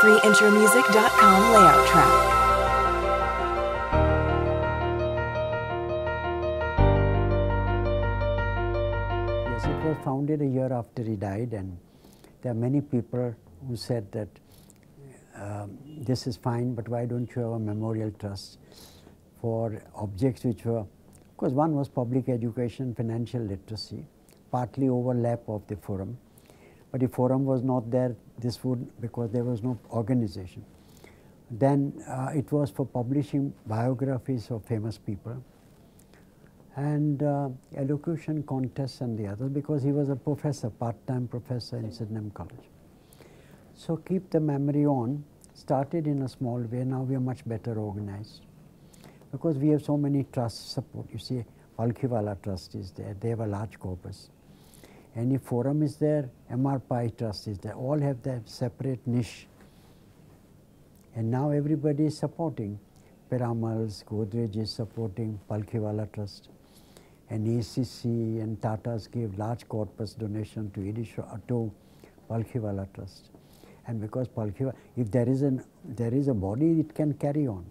freeintromusic.com layout track. Yes, it was founded a year after he died, and there are many people who said that um, this is fine, but why don't you have a memorial trust for objects which were, of course, one was public education, financial literacy, partly overlap of the forum. But if forum was not there, this would, because there was no organization. Then uh, it was for publishing biographies of famous people and uh, elocution contests and the others because he was a professor, part-time professor in Sydenham College. So keep the memory on, started in a small way, now we are much better organized because we have so many trusts support. You see, Palkhiwala Trust is there, they have a large corpus. Any forum is there, MR Pai Trust is there, all have their separate niche. And now everybody is supporting. Piramal's, Godrej is supporting Palkhiwala Trust. And ACC and Tatas gave large corpus donation to uh, to Palkhiwala Trust. And because Palkhiwala, if there is, an, there is a body, it can carry on.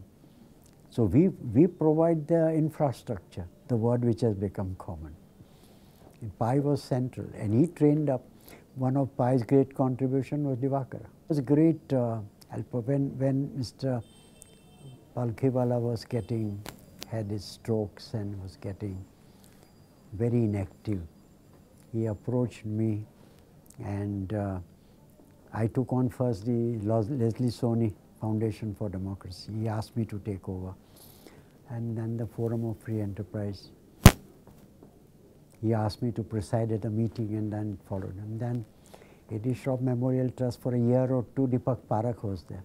So we, we provide the infrastructure, the word which has become common. And Pai was central and he trained up, one of Pai's great contribution was Divakara. It was a great uh, helper when, when Mr. Palkhiwala was getting, had his strokes and was getting very inactive. He approached me and uh, I took on first the Leslie Sawhny Foundation for Democracy. He asked me to take over. And then the Forum of Free Enterprise. He asked me to preside at a meeting and then followed him. Then A.D. Shroff Memorial Trust for a year or two, Deepak Parekh was there.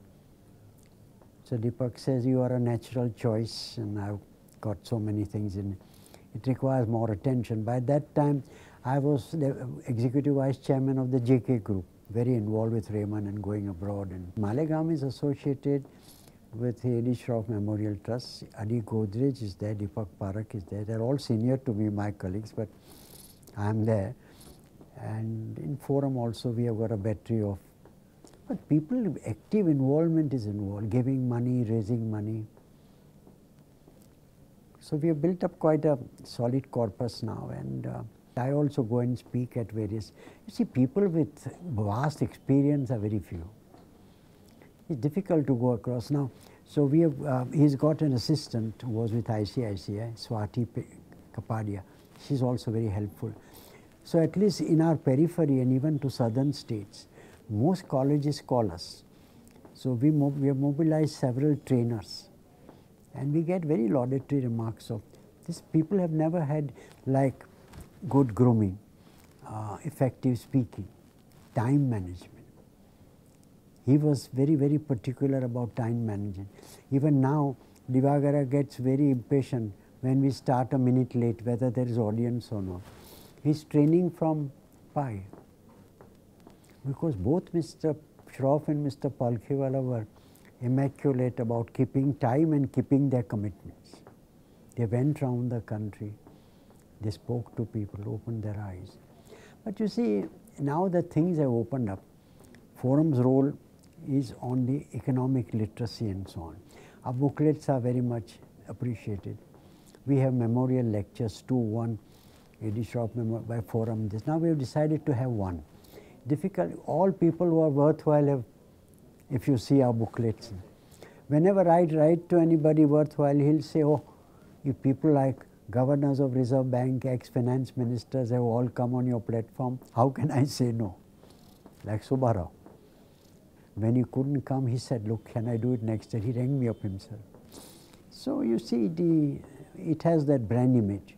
So Deepak says, you are a natural choice and I've got so many things in it. It requires more attention. By that time, I was the executive vice chairman of the JK group, very involved with Raymond and going abroad. And Malegaon is associated with A.D. Shroff Memorial Trust. Adi Godrej is there, Deepak Parekh is there. They're all senior to me, my colleagues, but I'm there. And in forum also we have got a battery of, but people, active involvement is involved, giving money, raising money. So we have built up quite a solid corpus now and uh, I also go and speak at various, you see people with vast experience are very few. It's difficult to go across now. So we have, uh, he's got an assistant who was with ICICI, Swati Kapadia. She's also very helpful. So at least in our periphery and even to southern states, most colleges call us. So we, we have mobilized several trainers and we get very laudatory remarks of this people have never had like good grooming, uh, effective speaking, time management. He was very, very particular about time management. Even now, Divakara gets very impatient when we start a minute late, whether there is audience or not. He's training from Pai. Because both Mr. Shroff and Mr. Palkhiwala were immaculate about keeping time and keeping their commitments. They went around the country, they spoke to people, opened their eyes. But you see, now that things have opened up, forum's role is on the economic literacy and so on. Our booklets are very much appreciated. We have memorial lectures, two, one, A.D. Shroff by forum. This now we have decided to have one. Difficult. All people who are worthwhile have if you see our booklets. Whenever I write to anybody worthwhile, he'll say, oh, if people like governors of Reserve Bank, ex-finance ministers have all come on your platform, how can I say no? Like Subbarao. When he couldn't come, he said, look, can I do it next year? He rang me up himself. So you see, the, it has that brand image.